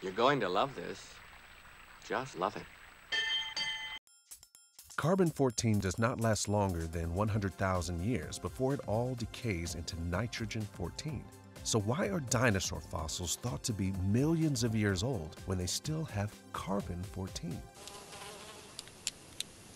You're going to love this. Just love it. Carbon 14 does not last longer than 100,000 years before it all decays into nitrogen 14. So, why are dinosaur fossils thought to be millions of years old when they still have carbon 14?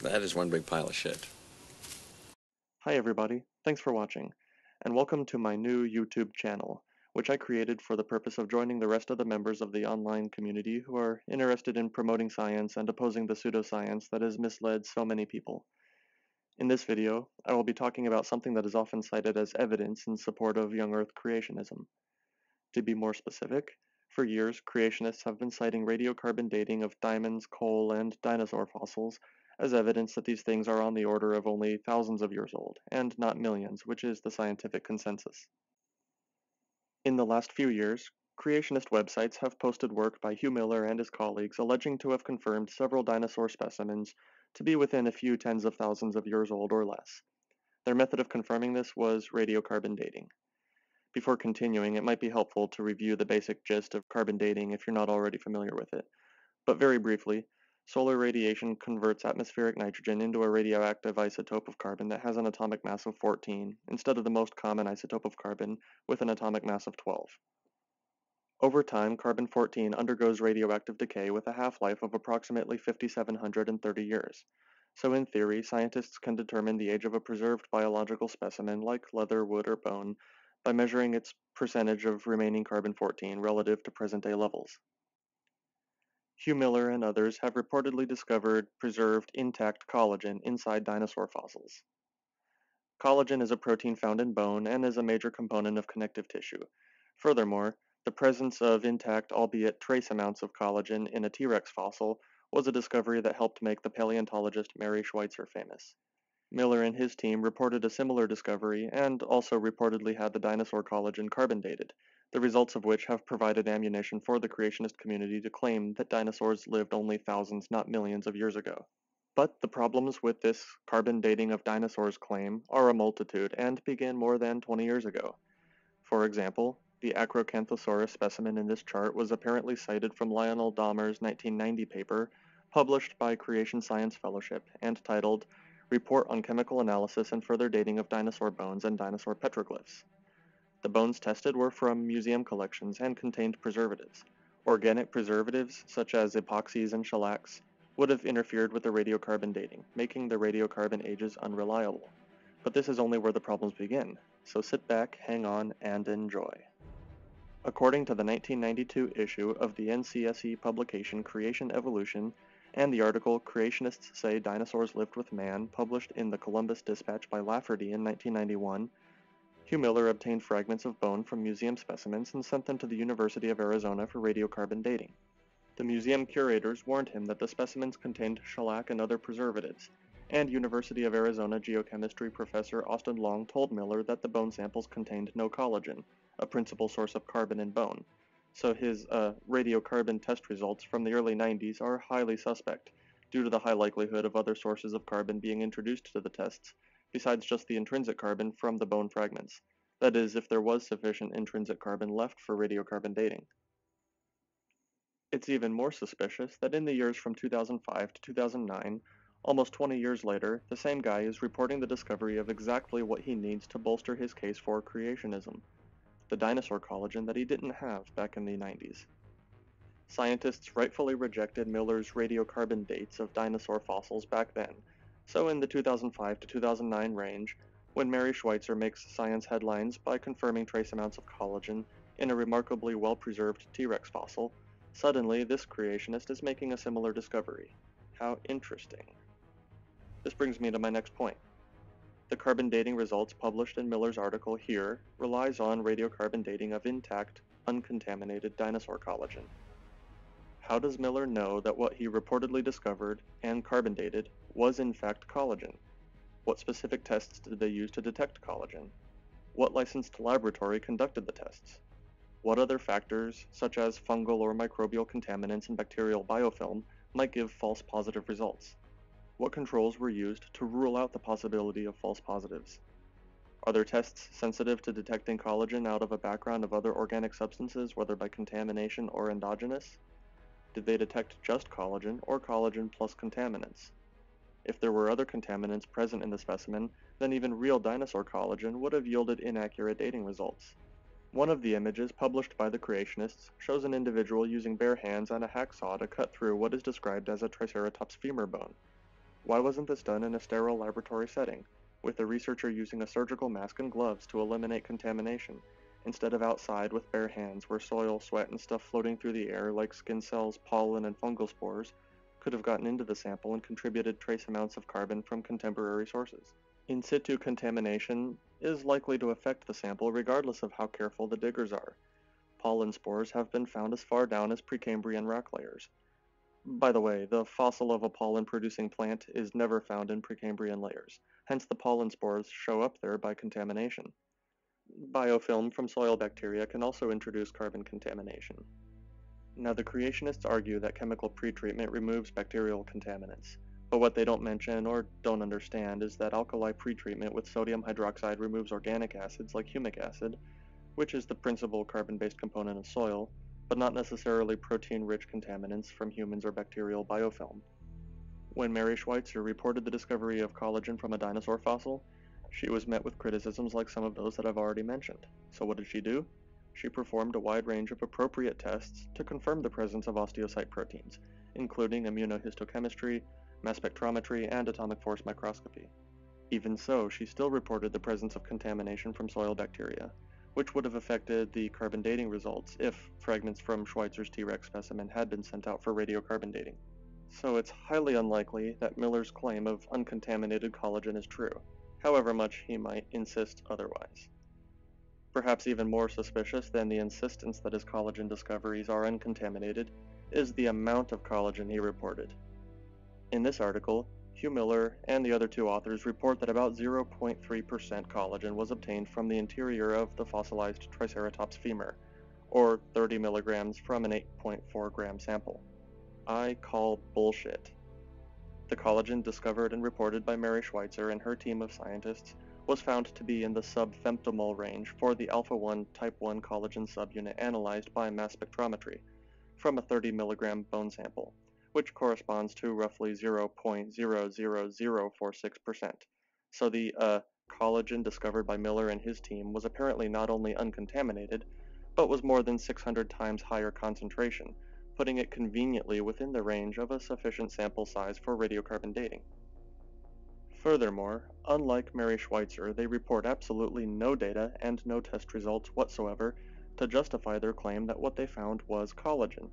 That is one big pile of shit. Hi everybody, thanks for watching, and welcome to my new YouTube channel, which I created for the purpose of joining the rest of the members of the online community who are interested in promoting science and opposing the pseudoscience that has misled so many people. In this video, I will be talking about something that is often cited as evidence in support of young Earth creationism. To be more specific, for years creationists have been citing radiocarbon dating of diamonds, coal, and dinosaur fossils as evidence that these things are on the order of only thousands of years old, and not millions, which is the scientific consensus. In the last few years, creationist websites have posted work by Hugh Miller and his colleagues alleging to have confirmed several dinosaur specimens to be within a few tens of thousands of years old or less. Their method of confirming this was radiocarbon dating. Before continuing, it might be helpful to review the basic gist of carbon dating if you're not already familiar with it. But very briefly, solar radiation converts atmospheric nitrogen into a radioactive isotope of carbon that has an atomic mass of 14, instead of the most common isotope of carbon with an atomic mass of 12. Over time, carbon-14 undergoes radioactive decay with a half-life of approximately 5,730 years. So in theory, scientists can determine the age of a preserved biological specimen like leather, wood, or bone by measuring its percentage of remaining carbon-14 relative to present-day levels. Hugh Miller and others have reportedly discovered preserved intact collagen inside dinosaur fossils. Collagen is a protein found in bone and is a major component of connective tissue. Furthermore, the presence of intact, albeit trace amounts of collagen in a T-Rex fossil was a discovery that helped make the paleontologist Mary Schweitzer famous. Miller and his team reported a similar discovery and also reportedly had the dinosaur collagen carbon dated, the results of which have provided ammunition for the creationist community to claim that dinosaurs lived only thousands, not millions of years ago. But the problems with this carbon dating of dinosaurs claim are a multitude and begin more than 20 years ago. For example, the Acrocanthosaurus specimen in this chart was apparently cited from Lionel Dahmer's 1990 paper published by Creation Science Fellowship and titled Report on Chemical Analysis and Further Dating of Dinosaur Bones and Dinosaur Petroglyphs. The bones tested were from museum collections and contained preservatives. Organic preservatives, such as epoxies and shellacs, would have interfered with the radiocarbon dating, making the radiocarbon ages unreliable. But this is only where the problems begin, so sit back, hang on, and enjoy. According to the 1992 issue of the NCSE publication Creation Evolution and the article Creationists Say Dinosaurs Lived with Man, published in the Columbus Dispatch by Lafferty in 1991, Hugh Miller obtained fragments of bone from museum specimens and sent them to the University of Arizona for radiocarbon dating. The museum curators warned him that the specimens contained shellac and other preservatives, and University of Arizona geochemistry professor Austin Long told Miller that the bone samples contained no collagen, a principal source of carbon in bone. So his uh, radiocarbon test results from the early 90s are highly suspect, due to the high likelihood of other sources of carbon being introduced to the tests, besides just the intrinsic carbon from the bone fragments. That is, if there was sufficient intrinsic carbon left for radiocarbon dating. It's even more suspicious that in the years from 2005 to 2009, almost 20 years later, the same guy is reporting the discovery of exactly what he needs to bolster his case for creationism, the dinosaur collagen that he didn't have back in the 90s. Scientists rightfully rejected Miller's radiocarbon dates of dinosaur fossils back then, so in the 2005 to 2009 range, when Mary Schweitzer makes science headlines by confirming trace amounts of collagen in a remarkably well-preserved T-Rex fossil, suddenly this creationist is making a similar discovery. How interesting. This brings me to my next point. The carbon dating results published in Miller's article here relies on radiocarbon dating of intact, uncontaminated dinosaur collagen. How does Miller know that what he reportedly discovered and carbon dated was in fact collagen? What specific tests did they use to detect collagen? What licensed laboratory conducted the tests? What other factors, such as fungal or microbial contaminants and bacterial biofilm, might give false positive results? What controls were used to rule out the possibility of false positives? Are there tests sensitive to detecting collagen out of a background of other organic substances, whether by contamination or endogenous? Did they detect just collagen or collagen plus contaminants? If there were other contaminants present in the specimen, then even real dinosaur collagen would have yielded inaccurate dating results. One of the images published by the creationists shows an individual using bare hands and a hacksaw to cut through what is described as a Triceratops femur bone. Why wasn't this done in a sterile laboratory setting, with the researcher using a surgical mask and gloves to eliminate contamination, instead of outside with bare hands where soil, sweat, and stuff floating through the air like skin cells, pollen, and fungal spores could have gotten into the sample and contributed trace amounts of carbon from contemporary sources? In situ contamination is likely to affect the sample regardless of how careful the diggers are. Pollen spores have been found as far down as Precambrian rock layers. By the way, the fossil of a pollen-producing plant is never found in Precambrian layers, hence the pollen spores show up there by contamination. Biofilm from soil bacteria can also introduce carbon contamination. Now the creationists argue that chemical pretreatment removes bacterial contaminants, but what they don't mention or don't understand is that alkali pretreatment with sodium hydroxide removes organic acids like humic acid, which is the principal carbon-based component of soil, but not necessarily protein-rich contaminants from humans or bacterial biofilm. When Mary Schweitzer reported the discovery of collagen from a dinosaur fossil, she was met with criticisms like some of those that I've already mentioned. So what did she do? She performed a wide range of appropriate tests to confirm the presence of osteocyte proteins, including immunohistochemistry, mass spectrometry, and atomic force microscopy. Even so, she still reported the presence of contamination from soil bacteria, which would have affected the carbon dating results if fragments from Schweitzer's T-Rex specimen had been sent out for radiocarbon dating. So it's highly unlikely that Miller's claim of uncontaminated collagen is true, however much he might insist otherwise. Perhaps even more suspicious than the insistence that his collagen discoveries are uncontaminated is the amount of collagen he reported. In this article, Hugh Miller and the other two authors report that about 0.3% collagen was obtained from the interior of the fossilized Triceratops femur, or 30 milligrams from an 8.4 gram sample. I call bullshit. The collagen discovered and reported by Mary Schweitzer and her team of scientists was found to be in the sub-femtomole range for the alpha-1 type 1 collagen subunit analyzed by mass spectrometry from a 30 milligram bone sample which corresponds to roughly 0.00046%. So the uh, collagen discovered by Miller and his team was apparently not only uncontaminated, but was more than 600 times higher concentration, putting it conveniently within the range of a sufficient sample size for radiocarbon dating. Furthermore, unlike Mary Schweitzer, they report absolutely no data and no test results whatsoever to justify their claim that what they found was collagen.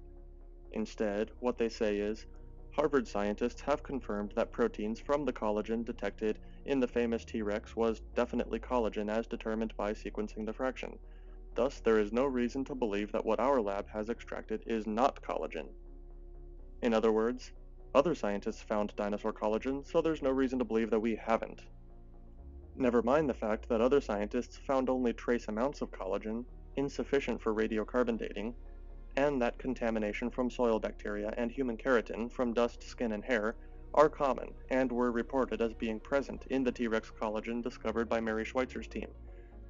Instead, what they say is, Harvard scientists have confirmed that proteins from the collagen detected in the famous T-Rex was definitely collagen as determined by sequencing the fraction. Thus, there is no reason to believe that what our lab has extracted is not collagen. In other words, other scientists found dinosaur collagen, so there's no reason to believe that we haven't. Never mind the fact that other scientists found only trace amounts of collagen, insufficient for radiocarbon dating, and that contamination from soil bacteria and human keratin from dust, skin, and hair are common and were reported as being present in the T-Rex collagen discovered by Mary Schweitzer's team.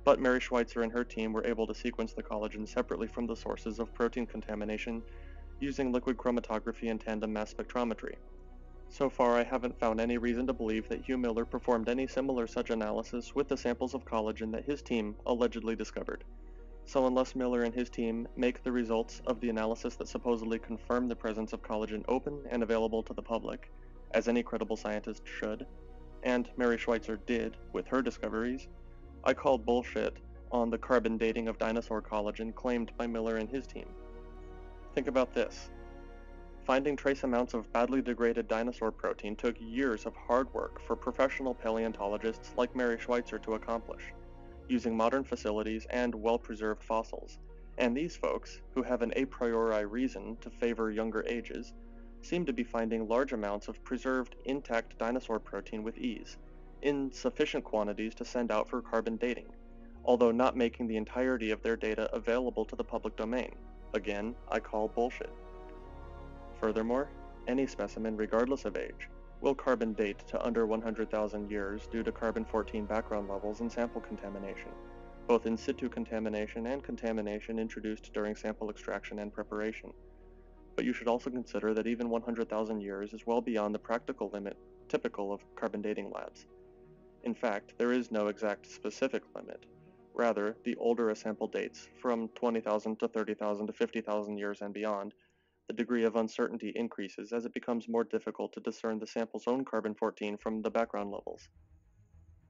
But Mary Schweitzer and her team were able to sequence the collagen separately from the sources of protein contamination using liquid chromatography and tandem mass spectrometry. So far, I haven't found any reason to believe that Hugh Miller performed any similar such analysis with the samples of collagen that his team allegedly discovered. So unless Miller and his team make the results of the analysis that supposedly confirm the presence of collagen open and available to the public, as any credible scientist should, and Mary Schweitzer did with her discoveries, I call bullshit on the carbon dating of dinosaur collagen claimed by Miller and his team. Think about this. Finding trace amounts of badly degraded dinosaur protein took years of hard work for professional paleontologists like Mary Schweitzer to accomplish using modern facilities and well-preserved fossils, and these folks, who have an a priori reason to favor younger ages, seem to be finding large amounts of preserved, intact dinosaur protein with ease, in sufficient quantities to send out for carbon dating, although not making the entirety of their data available to the public domain. Again, I call bullshit. Furthermore, any specimen, regardless of age, will carbon date to under 100,000 years due to carbon-14 background levels and sample contamination, both in situ contamination and contamination introduced during sample extraction and preparation. But you should also consider that even 100,000 years is well beyond the practical limit typical of carbon dating labs. In fact, there is no exact specific limit. Rather, the older a sample dates, from 20,000 to 30,000 to 50,000 years and beyond, the degree of uncertainty increases as it becomes more difficult to discern the sample's own carbon-14 from the background levels.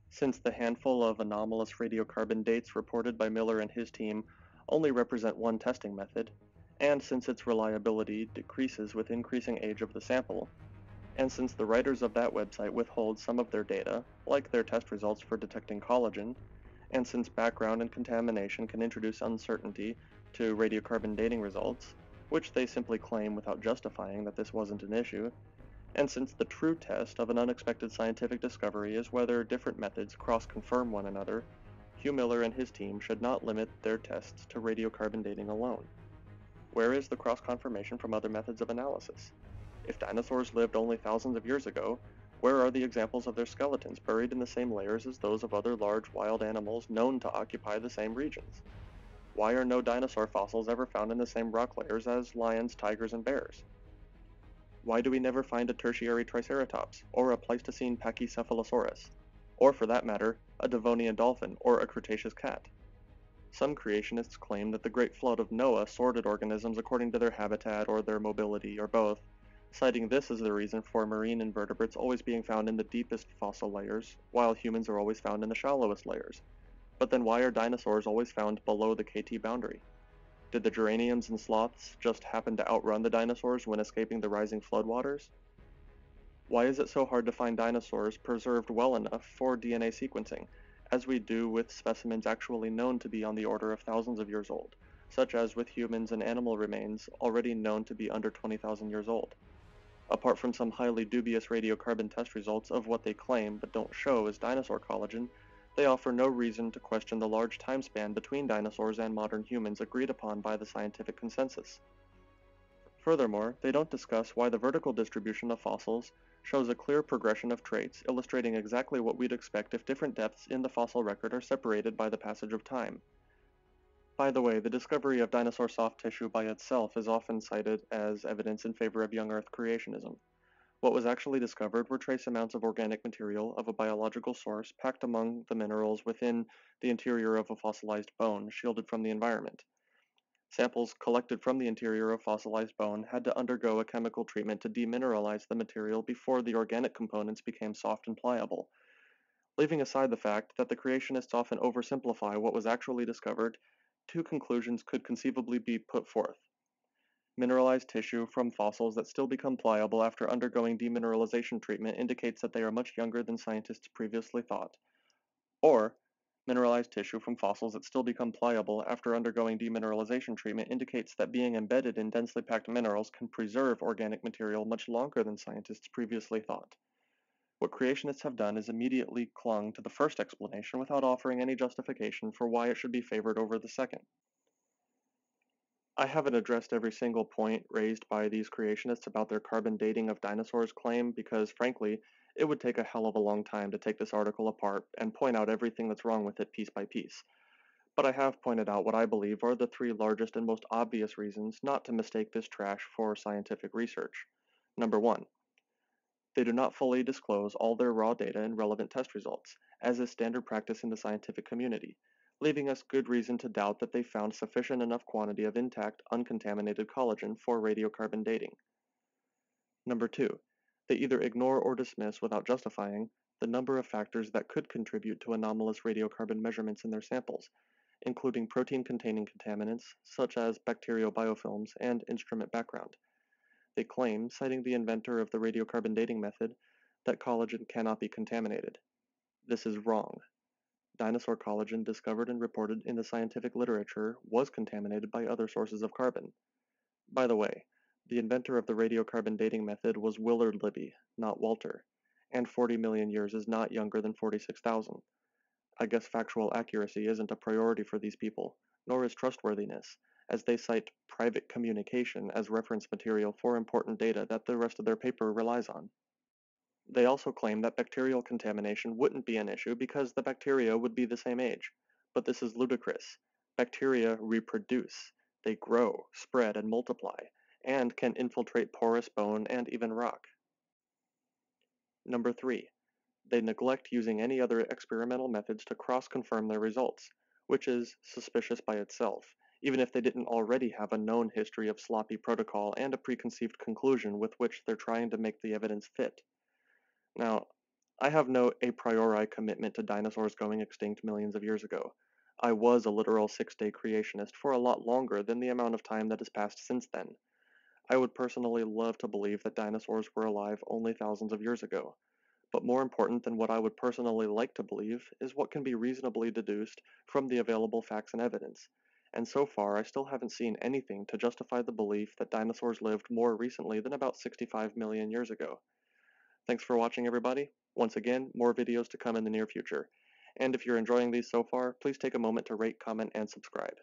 Since the handful of anomalous radiocarbon dates reported by Miller and his team only represent one testing method, and since its reliability decreases with increasing age of the sample, and since the writers of that website withhold some of their data, like their test results for detecting collagen, and since background and contamination can introduce uncertainty to radiocarbon dating results, which they simply claim without justifying that this wasn't an issue, and since the true test of an unexpected scientific discovery is whether different methods cross-confirm one another, Hugh Miller and his team should not limit their tests to radiocarbon dating alone. Where is the cross-confirmation from other methods of analysis? If dinosaurs lived only thousands of years ago, where are the examples of their skeletons buried in the same layers as those of other large wild animals known to occupy the same regions? Why are no dinosaur fossils ever found in the same rock layers as lions, tigers, and bears? Why do we never find a tertiary Triceratops, or a Pleistocene Pachycephalosaurus, or for that matter, a Devonian dolphin or a Cretaceous cat? Some creationists claim that the Great Flood of Noah sorted organisms according to their habitat or their mobility or both, citing this as the reason for marine invertebrates always being found in the deepest fossil layers, while humans are always found in the shallowest layers. But then why are dinosaurs always found below the KT boundary? Did the geraniums and sloths just happen to outrun the dinosaurs when escaping the rising floodwaters? Why is it so hard to find dinosaurs preserved well enough for DNA sequencing, as we do with specimens actually known to be on the order of thousands of years old, such as with humans and animal remains already known to be under 20,000 years old? Apart from some highly dubious radiocarbon test results of what they claim but don't show as dinosaur collagen, they offer no reason to question the large time span between dinosaurs and modern humans agreed upon by the scientific consensus. Furthermore, they don't discuss why the vertical distribution of fossils shows a clear progression of traits illustrating exactly what we'd expect if different depths in the fossil record are separated by the passage of time. By the way, the discovery of dinosaur soft tissue by itself is often cited as evidence in favor of young Earth creationism. What was actually discovered were trace amounts of organic material of a biological source packed among the minerals within the interior of a fossilized bone, shielded from the environment. Samples collected from the interior of fossilized bone had to undergo a chemical treatment to demineralize the material before the organic components became soft and pliable. Leaving aside the fact that the creationists often oversimplify what was actually discovered two conclusions could conceivably be put forth. Mineralized tissue from fossils that still become pliable after undergoing demineralization treatment indicates that they are much younger than scientists previously thought. Or, mineralized tissue from fossils that still become pliable after undergoing demineralization treatment indicates that being embedded in densely packed minerals can preserve organic material much longer than scientists previously thought. What creationists have done is immediately clung to the first explanation without offering any justification for why it should be favored over the second. I haven't addressed every single point raised by these creationists about their carbon dating of dinosaurs claim because, frankly, it would take a hell of a long time to take this article apart and point out everything that's wrong with it piece by piece. But I have pointed out what I believe are the three largest and most obvious reasons not to mistake this trash for scientific research. Number one, they do not fully disclose all their raw data and relevant test results, as is standard practice in the scientific community, leaving us good reason to doubt that they found sufficient enough quantity of intact, uncontaminated collagen for radiocarbon dating. Number two, they either ignore or dismiss without justifying the number of factors that could contribute to anomalous radiocarbon measurements in their samples, including protein-containing contaminants such as bacterial biofilms and instrument background. They claim, citing the inventor of the radiocarbon dating method, that collagen cannot be contaminated. This is wrong. Dinosaur collagen discovered and reported in the scientific literature was contaminated by other sources of carbon. By the way, the inventor of the radiocarbon dating method was Willard Libby, not Walter, and 40 million years is not younger than 46,000. I guess factual accuracy isn't a priority for these people, nor is trustworthiness, as they cite private communication as reference material for important data that the rest of their paper relies on. They also claim that bacterial contamination wouldn't be an issue because the bacteria would be the same age. But this is ludicrous. Bacteria reproduce. They grow, spread, and multiply, and can infiltrate porous bone and even rock. Number 3. They neglect using any other experimental methods to cross-confirm their results, which is suspicious by itself, even if they didn't already have a known history of sloppy protocol and a preconceived conclusion with which they're trying to make the evidence fit. Now, I have no a priori commitment to dinosaurs going extinct millions of years ago. I was a literal six-day creationist for a lot longer than the amount of time that has passed since then. I would personally love to believe that dinosaurs were alive only thousands of years ago, but more important than what I would personally like to believe is what can be reasonably deduced from the available facts and evidence, and so far I still haven't seen anything to justify the belief that dinosaurs lived more recently than about 65 million years ago. Thanks for watching everybody. Once again, more videos to come in the near future. And if you're enjoying these so far, please take a moment to rate, comment, and subscribe.